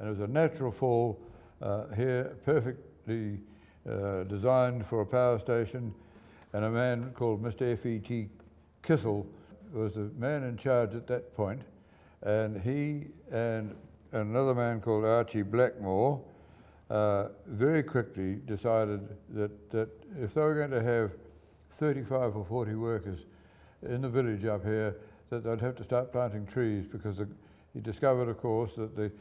and it was a natural fall uh, here, perfectly uh, designed for a power station, and a man called Mr. F.E.T. Kissel was the man in charge at that point. point, and he and another man called Archie Blackmore uh, very quickly decided that, that if they were going to have 35 or 40 workers in the village up here, that they'd have to start planting trees because the, he discovered, of course, that the,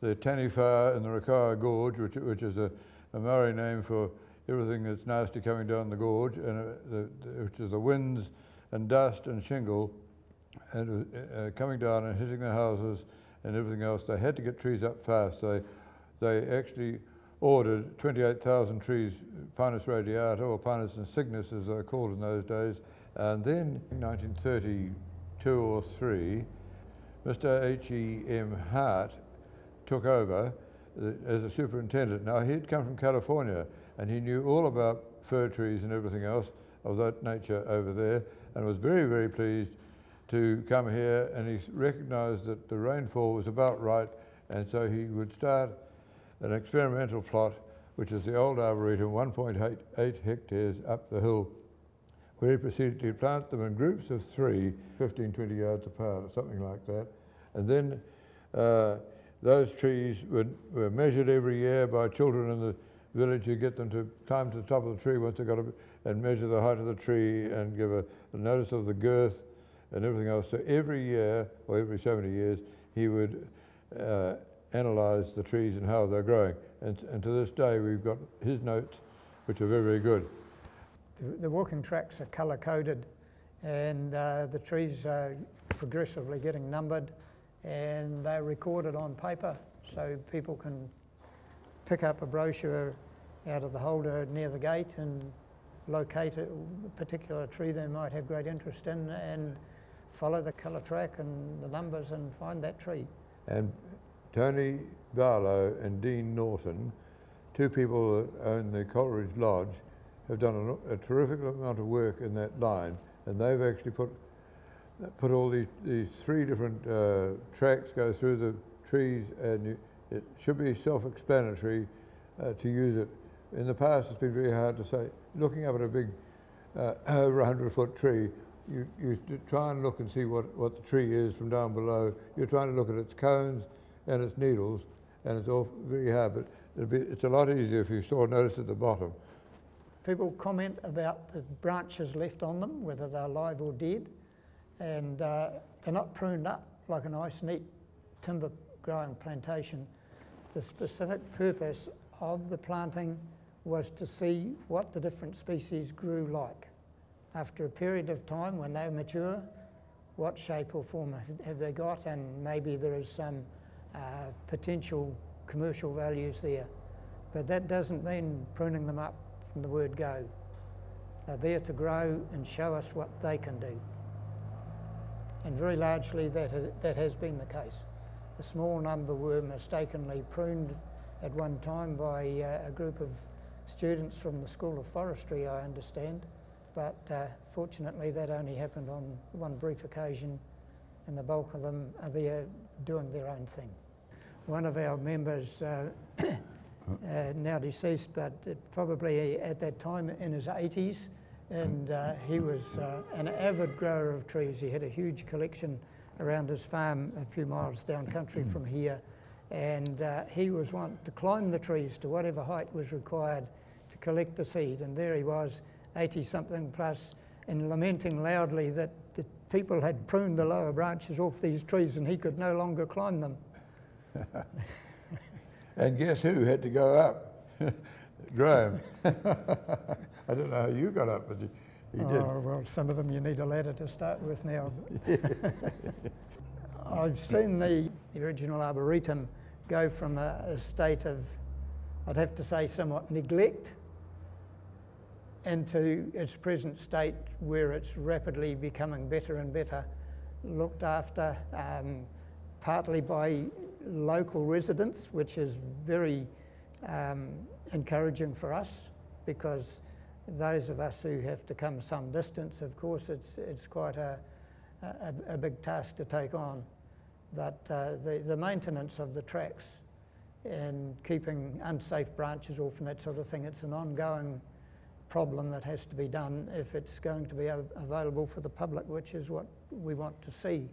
the Taniwha and the Rakaia Gorge, which, which is a, a Maori name for everything that's nasty coming down the gorge, and uh, the, the, which is the winds and dust and shingle, and uh, coming down and hitting the houses and everything else. They had to get trees up fast. They, they actually ordered 28,000 trees, Pinus radiata, or Pinus insignis as they're called in those days. And then in 1932 or 3, Mr. H.E.M. Hart took over uh, as a superintendent. Now, he'd come from California and he knew all about fir trees and everything else of that nature over there and was very, very pleased to come here and he recognized that the rainfall was about right and so he would start an experimental plot which is the old arboretum, 1.8 hectares up the hill where he proceeded to plant them in groups of three, 15, 20 yards apart or something like that. And then uh, those trees were, were measured every year by children in the village who get them to climb to the top of the tree once they got up and measure the height of the tree and give a, a notice of the girth and everything else. So every year, or every so many years, he would uh, analyze the trees and how they're growing. And, and to this day, we've got his notes, which are very, very good. The, the walking tracks are colour coded, and uh, the trees are progressively getting numbered, and they're recorded on paper so people can pick up a brochure out of the holder near the gate and locate a particular tree they might have great interest in and follow the colour track and the numbers and find that tree. And Tony Barlow and Dean Norton, two people that own the Coleridge Lodge, have done a, a terrific amount of work in that line, and they've actually put put all these, these three different uh, tracks go through the trees, and you, it should be self-explanatory uh, to use it. In the past, it's been very hard to say. Looking up at a big, uh, over 100-foot tree, you, you try and look and see what, what the tree is from down below. You're trying to look at its cones and its needles, and it's all very hard, but be, it's a lot easier if you saw a notice at the bottom. People comment about the branches left on them, whether they're alive or dead, and uh, they're not pruned up like a nice, neat timber growing plantation. The specific purpose of the planting was to see what the different species grew like after a period of time when they mature, what shape or form have they got, and maybe there is some uh, potential commercial values there. But that doesn't mean pruning them up from the word go. They're there to grow and show us what they can do. And very largely that, that has been the case. A small number were mistakenly pruned at one time by uh, a group of students from the School of Forestry, I understand but uh, fortunately that only happened on one brief occasion and the bulk of them are there doing their own thing. One of our members, uh, uh, now deceased, but probably at that time in his 80s, and uh, he was uh, an avid grower of trees. He had a huge collection around his farm a few miles down country from here, and uh, he was one to climb the trees to whatever height was required to collect the seed, and there he was 80 something plus, and lamenting loudly that the people had pruned the lower branches off these trees and he could no longer climb them. and guess who had to go up? Graham. I don't know how you got up, but he, he oh, did. Well, some of them you need a ladder to start with now. I've seen the, the original Arboretum go from a, a state of, I'd have to say, somewhat neglect into its present state where it's rapidly becoming better and better looked after, um, partly by local residents, which is very um, encouraging for us because those of us who have to come some distance, of course, it's, it's quite a, a, a big task to take on. But uh, the, the maintenance of the tracks and keeping unsafe branches off and that sort of thing. It's an ongoing problem that has to be done if it's going to be available for the public, which is what we want to see.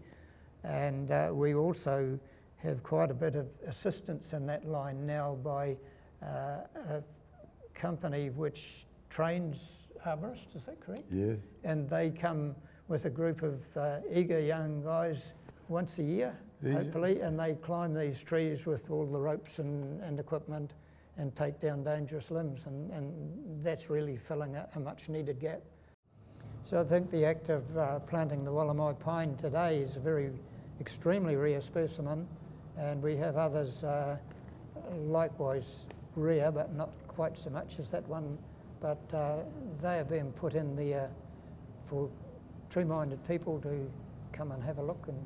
And uh, we also have quite a bit of assistance in that line now by uh, a company which trains arborists, is that correct? Yes. And they come with a group of uh, eager young guys once a year, These- hopefully, and they climb these trees with all the ropes and, and equipment and take down dangerous limbs, and, and that's really filling a, a much needed gap. So I think the act of uh, planting the Wollemi pine today is a very extremely rare specimen, and we have others uh, likewise rare, but not quite so much as that one. But uh, they are being put in there for tree-minded people to come and have a look, and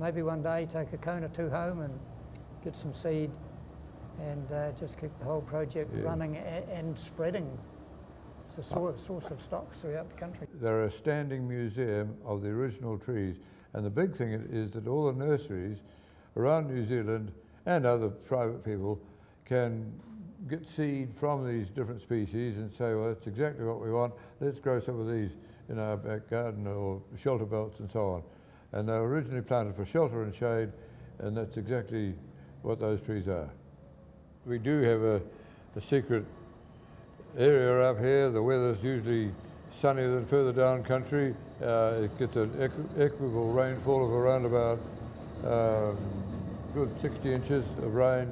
maybe one day take a cone or two home and get some seed, and uh, just keep the whole project Yeah. running a- and spreading. It's a source, source of stock throughout the country. They're a standing museum of the original trees. And the big thing is that all the nurseries around New Zealand and other private people can get seed from these different species and say, well, that's exactly what we want. Let's grow some of these in our back garden or shelter belts and so on. And they were originally planted for shelter and shade, and that's exactly what those trees are. We do have a, a secret area up here. The weather's usually sunnier than further down country. Uh, it gets an equ- equable rainfall of around about um, good 60 inches of rain,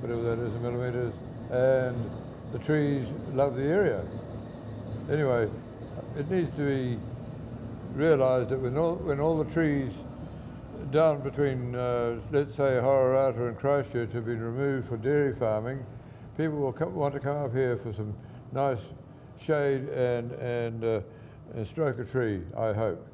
whatever that is in millimetres, and the trees love the area. Anyway, it needs to be realised that when all, when all the trees down between, uh, let's say, Hororata and Christchurch have been removed for dairy farming, people will come, want to come up here for some nice shade and, and, uh, and stroke a tree, I hope.